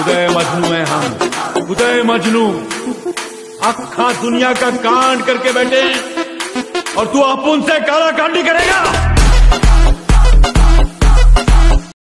उदय मजनू है हम। उदय मजनू अखा दुनिया का कांड करके बैठे और तू अपुन से काला कांडी करेगा?